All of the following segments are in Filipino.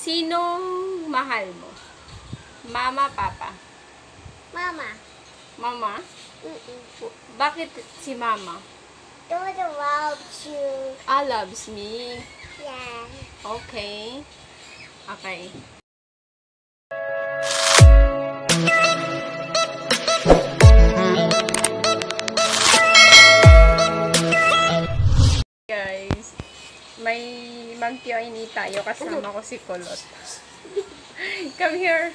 Sinong mahal mo? Mama, papa? Mama. Mama? Mm-mm. Bakit si mama? Dodo loves you. Ah, loves me. Yeah. Okay. Okay. mag-Q&A tayo kasama ko si Kulot. come here.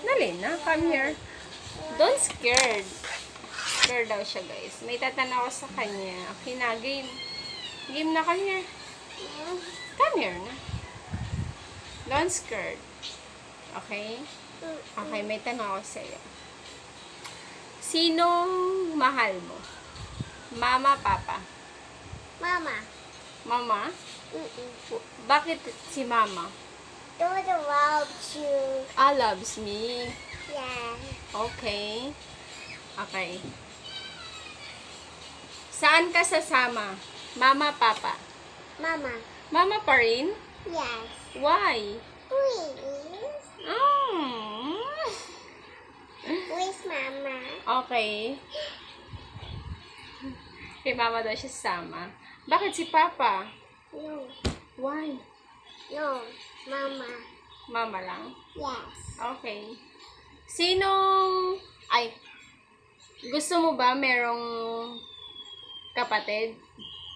Dali na, come here. Don't scared. Scared daw siya, guys. May tatanaw ako sa kanya. Okay na, game. Game na, come here. Come here na. Don't scared. Okay? Okay, may tanong ako sa'yo. Sinong mahal mo? Mama, papa? Mama. Mama? Bakit si mama? Dodo loves you. Ah, loves me. Yeah. Okay. Okay. Saan ka sasama? Mama, papa? Mama. Mama pa rin? Yes. Why? Please. Mm. Where's Mama? Okay. Kay mama daw siya sasama. Bakit si papa? No. Why? No. Mama. Mama lang? Yes. Okay. Sinong... Ay, gusto mo ba merong kapatid?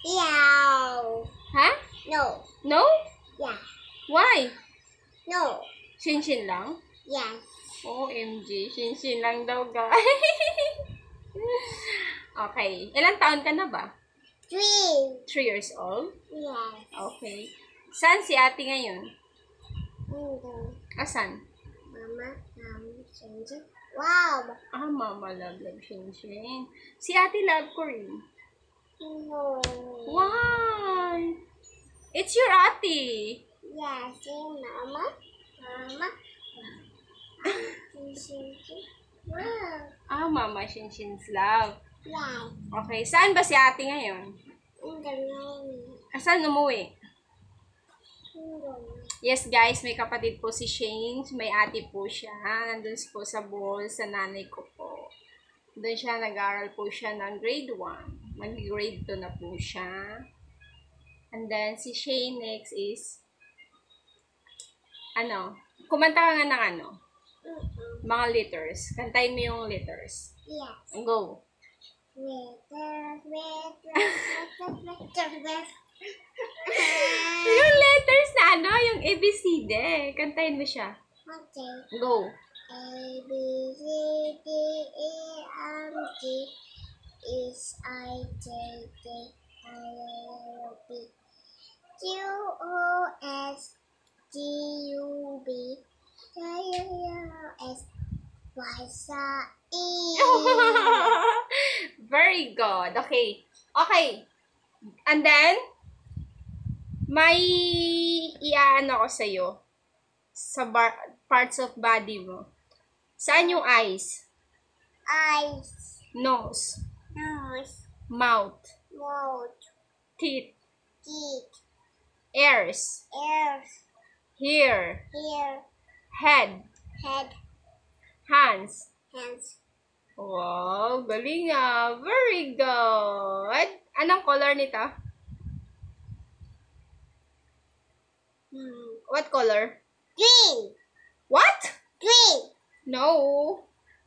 Yeah. Ha? No. No? Yeah. Why? No. Shinshin lang? Yes. OMG, shinshin lang daw, guys. okay. Ilang taon ka na ba? Three. Three years old? Yes. Okay. Saan si ate ngayon? Mm, Asan? Mama. Mama. Change. Wow. Ah, mama love love shinshin. Si ate love ko rin. No. Why? It's your ate. Yes. See, Mama. Mama. Wow. Ah, mama shinshin's love. Yes. Okay. Saan ba si ate ngayon? Ang galing. Asan umuwi? Ang galing. Yes, guys, may kapatid po si Shane. May ate po siya. Nandun po sa bowl sa nanay ko po. Doon siya, nag-aral po siya ng grade 1. Mag-grade 2 na po siya. And then, si Shane next is, ano, kumanta ka nga ng ano, Mm-mm. mga letters. Kantayin mo yung letters. Yes. Go. Yung letters na ano, yung ABCD. Kantayin mo siya. Okay. Go. A, B, C, D, E, F, G, H, I, J, K, L, M, N, P, Q, O, S, T, U, V, W, S, Y, Z, E. Very good. Okay. Okay. And then, may iaano ko sa'yo sa bar- parts of body mo. Saan yung eyes? Eyes, Nose? nose, Mouth? mouth, Teeth? teeth, Ears? ears, Hair? ear, Head? head, Hands? hands, Wow, galing ah. Very good. Anong color nito? hmm. What color? green, What? green, No.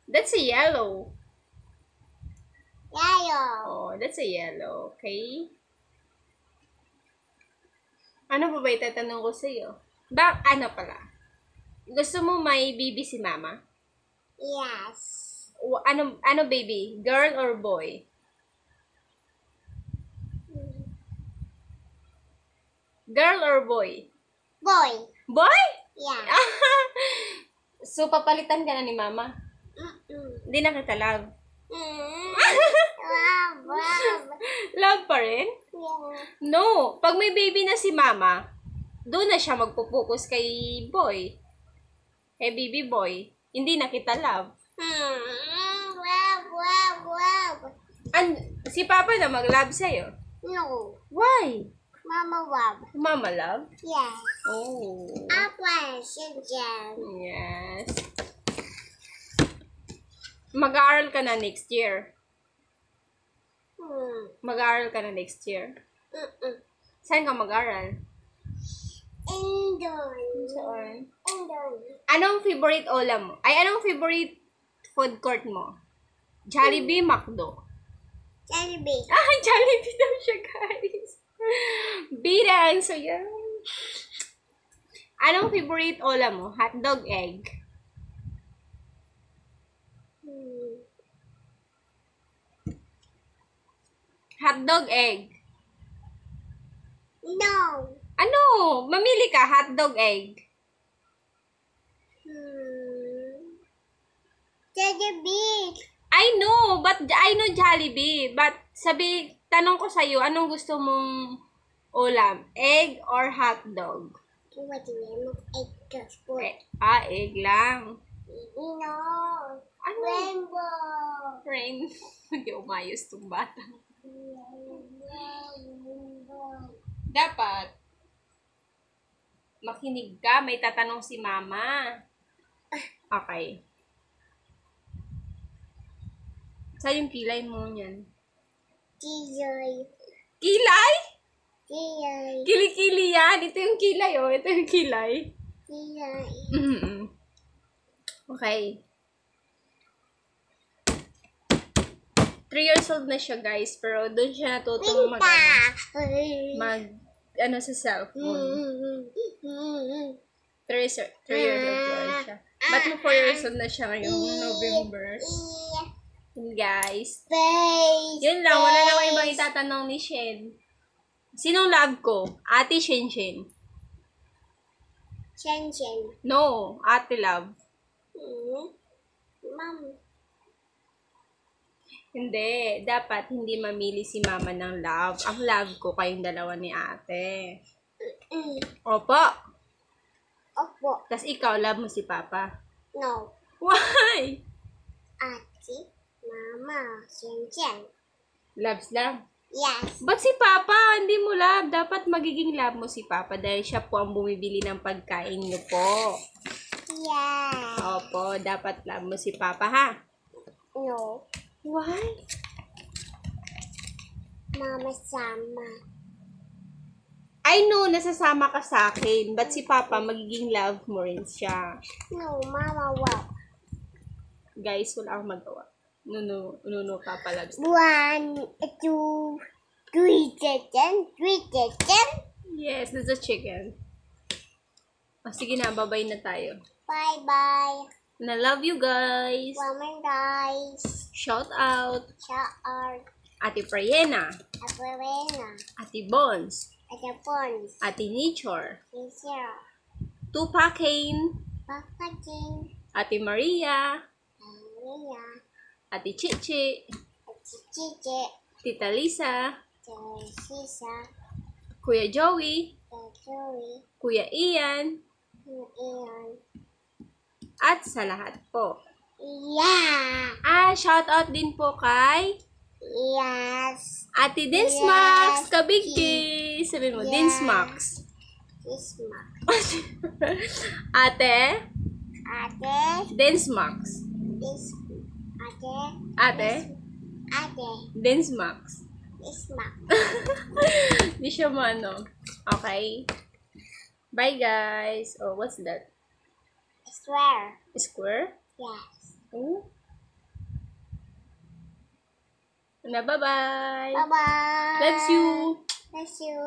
That's a yellow. yellow, Oh, that's a yellow. Okay? Ano ba ba itatanong ko sa'yo? Ba, ano pala? Gusto mo may baby si mama? yes, ano, ano baby? Girl or boy? Girl or boy? boy, Boy? yeah, so, papalitan ka na ni mama? Hindi na kita love. Mm. wow, wow, Love pa rin? yeah, No. Pag may baby na si mama, doon na siya magpupokus kay boy. Kay baby boy. Hindi na kita love. Mm. wow, wow, wow, And si papa na mag-love sa'yo. no, Why? mama, wow, Mama love? yes, Oh. apple, Shenzhen. Yes. Mag-aaral ka na next year. Hmm. Mag-aaral ka na next year. Mm-mm. Saan ka mag-aaral? Indon. Saan? Indon. Anong favorite ulam mo? Ay, anong favorite food court mo? Jollibee, McDo. Jollibee. Ah, Jollibee daw siya, guys. Birang, so yan. Anong favorite ulam mo? Hotdog, egg. Hmm. Hotdog, egg. No. Ano? Mamili ka, hotdog, egg. Hmm. Jollibee. I but I know Jollibee. But sabi, tanong ko sa'yo, anong gusto mong ulam? Egg or hotdog? What do you want? Egg sport. Eh, ah, egg lang. No. Ano? Rainbow. Rain. Hindi umayos tong bata. Rainbow. Dapat, makinig ka. May tatanong si mama. Okay. Saan yung kilay mo niyan? Joy. Kilay? Joy. Kili-kili yan. Ito yung kilay, oh. Ito yung kilay. Mm Okay. Three years old na siya, guys. Pero doon siya natutong mag, ano, mag, ano, sa cellphone. Three, three years old rin siya. Ba't mo four years old na siya ngayong November? Yun, guys. Face. Yun lang, wala na akong ibang itatanong ni Shen. Sinong love ko? Ate Shen Shen. Chen Chen. No, ate love. Hmm. Mom. Hindi, dapat hindi mamili si mama ng love. Ang love ko kayong dalawa ni ate. Mm. Opo. Opo. Tapos ikaw, love mo si papa. No. Why? Ate. Mama. Chen. Loves lang. Yes. Ba't si papa? Hindi mo love. Dapat magiging love mo si papa dahil siya po ang bumibili ng pagkain niyo po. Yes. Opo, dapat love mo si papa ha. No. Why? Mama sama. I know, nasasama ka sa akin. Ba't si papa magiging love mo rin siya? No. Mama wow. Guys, wala akong magawa. Nuno, nuno papa loves. One, two, three chicken, three chicken. Yes, there's a chicken. O, sige na, babay na tayo. Bye bye. And I love you guys. Woman guys. Shout out. Shout out. Ate Prayena. Abuela. Ate Bones. At the phones. Ate Nature. Teacher. Tupa Kane. Jane. Ate Maria. Maria. Ate Chichi. At Chichi. Tita Lisa. Sisa. Kuya Joey. Joey. Kuya Ian. Ian. At sa lahat po. Yeah. Ah, shout out din po kay Yes. Ate Dinsmax. Kabigki. Sabi mo, Yes. Dinsmax. Mom. Ate. Ate. Dinsmax. This. Ate. Ate. Ate. Dinsmax. This mom. Di siya mano. Okay. Bye, guys. Oh, what's that? Square. Square? Yes. Oh. Na, bye-bye. Bye bye. Loves you. Loves you.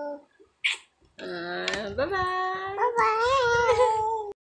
Uh, bye-bye. Bye bye.